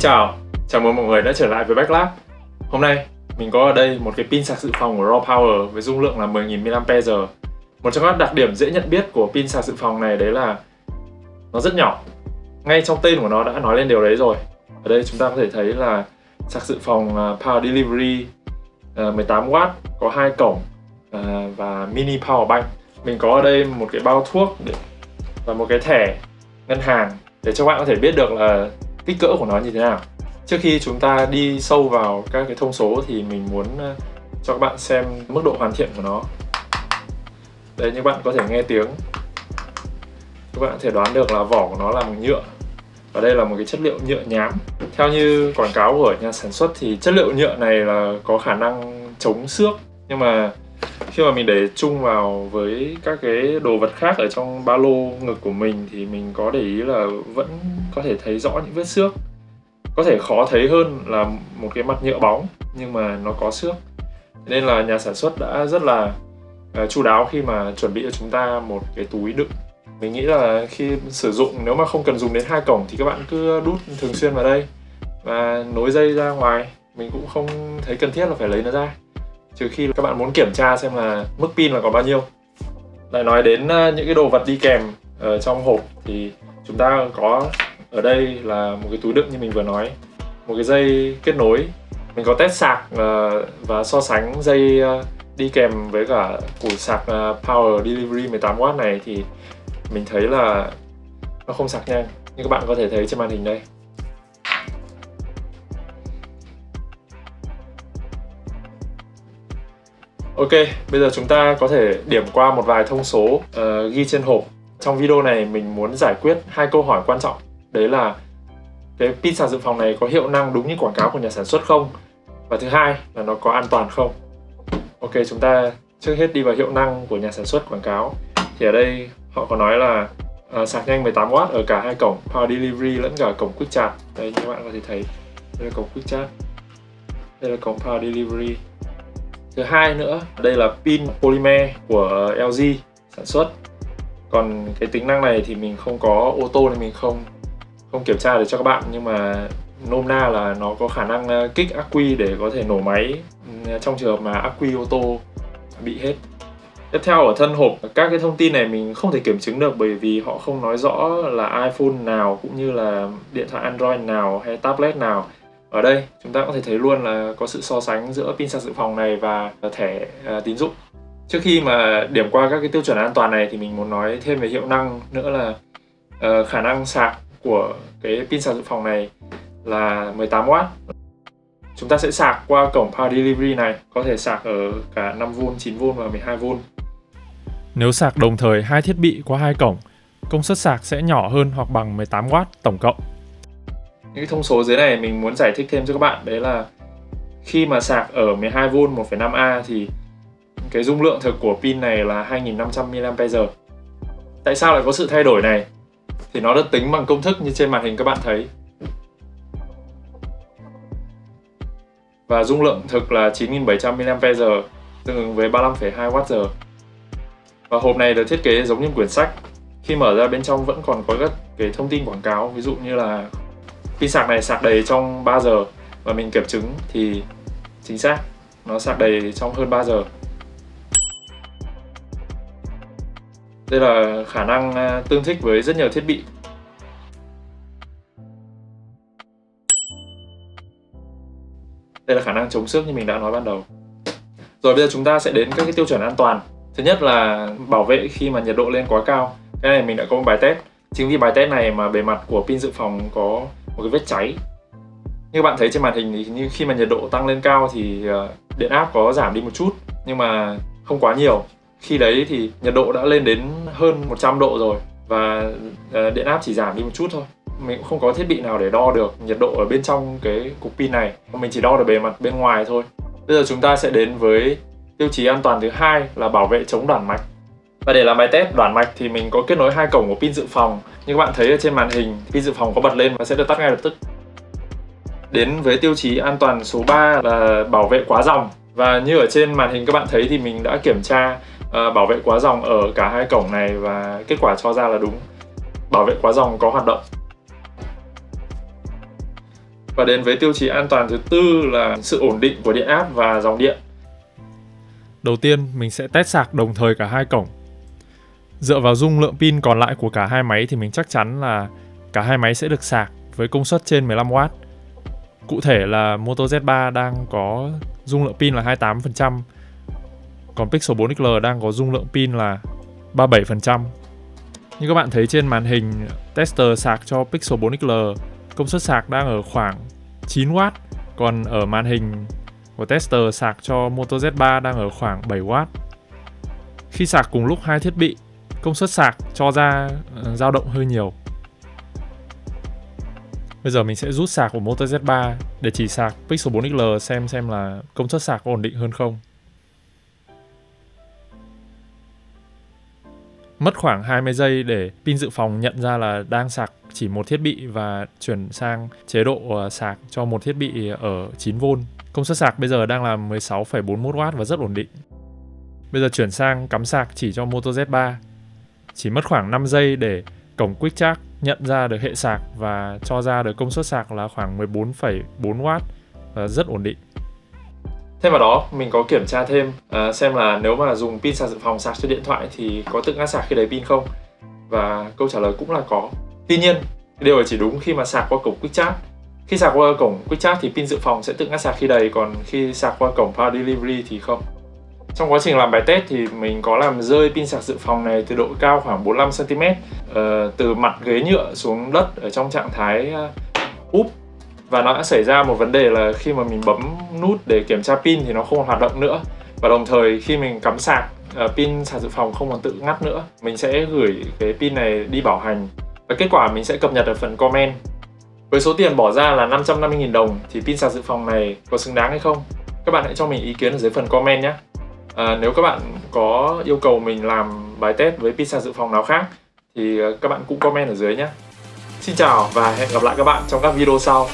chào, chào mừng mọi người đã trở lại với Backlab Hôm nay mình có ở đây một cái pin sạc dự phòng của Raw Power với dung lượng là 10.000 mAh. Một trong các đặc điểm dễ nhận biết của pin sạc dự phòng này đấy là nó rất nhỏ. Ngay trong tên của nó đã nói lên điều đấy rồi. Ở đây chúng ta có thể thấy là sạc dự phòng à, Power Delivery à, 18W có hai cổng à, và mini power bank. Mình có ở đây một cái bao thuốc để, và một cái thẻ ngân hàng để cho bạn có thể biết được là kích cỡ của nó như thế nào? Trước khi chúng ta đi sâu vào các cái thông số thì mình muốn ờ, cho các bạn xem mức độ hoàn thiện của nó. Đây, như bạn có thể nghe tiếng. Các bạn có thể đoán được là vỏ của nó là bằng nhựa. Và đây là một cái chất liệu nhựa nhám. Theo như quảng cáo của nhà sản xuất thì chất liệu nhựa này là có khả năng chống xước. Nhưng mà khi mà mình để chung vào với các cái đồ vật khác ở trong ba lô ngực của mình thì mình có để ý là vẫn có thể thấy rõ những vết xước. Có thể khó thấy hơn là một cái mặt nhựa bóng nhưng mà nó có xước. Nên là nhà sản xuất đã rất là uh, chu đáo khi mà chuẩn bị cho chúng ta một cái túi đựng. Mình nghĩ là khi sử dụng nếu mà không cần dùng đến hai cổng thì các bạn cứ đút thường xuyên vào đây và nối dây ra ngoài. Mình cũng không thấy cần thiết là phải lấy nó ra trừ khi các bạn muốn kiểm tra xem là mức pin là có bao nhiêu. Lại nói đến ờ, những cái đồ vật đi kèm ở trong hộp thì chúng ta có ở đây là một cái túi đựng như mình vừa nói, một cái dây kết nối. Mình có test sạc ờ, và so sánh dây ờ, đi kèm với cả củ sạc Power Delivery 18W này thì mình thấy là nó không sạc nhanh, như các bạn có thể thấy trên màn hình đây. Ok, bây giờ chúng ta có thể điểm qua một vài thông số uh, ghi trên hộp. Trong video này mình muốn giải quyết hai câu hỏi quan trọng. Đấy là cái pin sạc dự phòng này có hiệu năng đúng như quảng cáo của nhà sản xuất không? Và thứ hai là nó có an toàn không? Ok, chúng ta trước hết đi vào hiệu năng của nhà sản xuất quảng cáo. Thì ở đây họ có nói là uh, sạc nhanh 18W ở cả hai cổng Power Delivery lẫn cả cổng Quick Charge. Đây các bạn có thể thấy. Đây là cổng Quick Charge. Đây là cổng Power Delivery thứ hai nữa đây là pin polymer của LG sản xuất. Còn cái tính năng này thì mình không có ô tô nên mình không không kiểm tra được cho các bạn. Nhưng mà nôm na là nó có khả năng ờ, kích ắc quy để có thể nổ máy ừ, trong trường hợp mà ắc quy ô tô bị hết. Tiếp theo ở thân hộp, các cái thông tin này mình không thể kiểm chứng được bởi vì họ không nói rõ là iPhone nào cũng như là điện thoại Android nào hay tablet nào ở đây chúng ta có thể thấy luôn là có sự so sánh giữa pin sạc dự phòng này và thẻ à, tín dụng. Trước khi mà điểm qua các cái tiêu chuẩn an toàn này thì mình muốn nói thêm về hiệu năng nữa là uh, khả năng sạc của cái pin sạc dự phòng này là 18W chúng ta sẽ sạc qua cổng Power Delivery này có thể sạc ở cả 5V, 9V và 12V nếu sạc đồng thời hai thiết bị qua hai cổng công suất sạc sẽ nhỏ hơn hoặc bằng 18W tổng cộng những thông số dưới này mình muốn giải thích thêm cho các bạn đấy là khi mà sạc ở 12V 1,5A thì cái dung lượng thực của pin này là 2500 mAh. Tại sao lại có sự thay đổi này? Thì nó được tính bằng công thức như trên màn hình các bạn thấy. Và dung lượng thực là 9700 mAh tương ứng với 35,2 Wh. Và hộp này được thiết kế giống như quyển sách. Khi mở ra bên trong vẫn còn có các cái thông tin quảng cáo ví dụ như là pin sạc này sạc đầy trong 3 giờ và mình kiểm chứng thì chính xác, nó sạc đầy trong hơn 3 giờ. Đây là khả năng à, tương thích với rất nhiều thiết bị. Đây là khả năng chống xước như mình đã nói ban đầu. Rồi bây giờ chúng ta sẽ đến các cái tiêu chuẩn an toàn. Thứ nhất là bảo vệ khi mà nhiệt độ lên quá cao. Cái này mình đã có một bài test. Chính vì bài test này mà bề mặt của pin dự phòng có một cái vết cháy. Như các bạn thấy trên màn hình thì như khi mà nhiệt độ tăng lên cao thì ờ, điện áp có giảm đi một chút, nhưng mà không quá nhiều. Khi đấy thì nhiệt độ đã lên đến hơn 100 độ rồi và ờ, điện áp chỉ giảm đi một chút thôi. Mình cũng không có thiết bị nào để đo được nhiệt độ ở bên trong cái cục pin này. Mình chỉ đo được bề mặt bên ngoài thôi. Bây giờ chúng ta sẽ đến với tiêu chí an toàn thứ hai là bảo vệ chống đoản mạch và để làm bài test đoạn mạch thì mình có kết nối hai cổng của pin dự phòng. Như các bạn thấy ở trên màn hình pin dự phòng có bật lên và sẽ được tắt ngay lập tức. Đến với tiêu chí an toàn số 3 là bảo vệ quá dòng. Và như ở trên màn hình các bạn thấy thì mình đã kiểm tra uh, bảo vệ quá dòng ở cả hai cổng này và kết quả cho ra là đúng. Bảo vệ quá dòng có hoạt động. Và đến với tiêu chí an toàn thứ tư là sự ổn định của điện áp và dòng điện. Đầu tiên, mình sẽ test sạc đồng thời cả hai cổng. Dựa vào dung lượng pin còn lại của cả hai máy thì mình chắc chắn là cả hai máy sẽ được sạc với công suất trên 15W. Cụ thể là Moto Z3 đang có dung lượng pin là 28%, còn Pixel 4 XL đang có dung lượng pin là 37%. Như các bạn thấy trên màn hình tester sạc cho Pixel 4 XL, công suất sạc đang ở khoảng 9W, còn ở màn hình của tester sạc cho Moto Z3 đang ở khoảng 7W. Khi sạc cùng lúc hai thiết bị, công suất sạc cho ra ờ, dao động hơi nhiều. Bây giờ mình sẽ rút sạc của Moto Z3 để chỉ sạc Pixel 4 XL xem xem là công suất sạc có ổn định hơn không. Mất khoảng 20 giây để pin dự phòng nhận ra là đang sạc chỉ một thiết bị và chuyển sang chế độ ờ, sạc cho một thiết bị ở 9V. Công suất sạc bây giờ đang là 16,41W và rất ổn định. Bây giờ chuyển sang cắm sạc chỉ cho Moto Z3. Chỉ mất khoảng 5 giây để cổng Quick Charge nhận ra được hệ sạc và cho ra được công suất sạc là khoảng 14,4W và rất ổn định. Thêm vào đó, mình có kiểm tra thêm uh, xem là nếu mà dùng pin sạc dự phòng sạc cho điện thoại thì có tự ngắt sạc khi đầy pin không? Và câu trả lời cũng là có. Tuy nhiên, điều này chỉ đúng khi mà sạc qua cổng Quick Charge. Khi sạc qua cổng Quick Charge thì pin dự phòng sẽ tự ngắt sạc khi đầy, còn khi sạc qua cổng Power Delivery thì không. Trong quá trình làm bài test thì mình có làm rơi pin sạc dự phòng này từ độ cao khoảng 45 cm uh, từ mặt ghế nhựa xuống đất ở trong trạng thái uh, úp. Và nó đã xảy ra một vấn đề là khi mà mình bấm nút để kiểm tra pin thì nó không còn hoạt động nữa. Và đồng thời khi mình cắm sạc uh, pin sạc dự phòng không còn tự ngắt nữa mình sẽ gửi cái pin này đi bảo hành. Và kết quả mình sẽ cập nhật ở phần comment. Với số tiền bỏ ra là 550.000 đồng thì pin sạc dự phòng này có xứng đáng hay không? Các bạn hãy cho mình ý kiến ở dưới phần comment nhé à, nếu các bạn có yêu cầu mình làm bài test với pizza dự phòng nào khác thì à, các bạn cũng comment ở dưới nhé. Xin chào và hẹn gặp lại các bạn trong các video sau.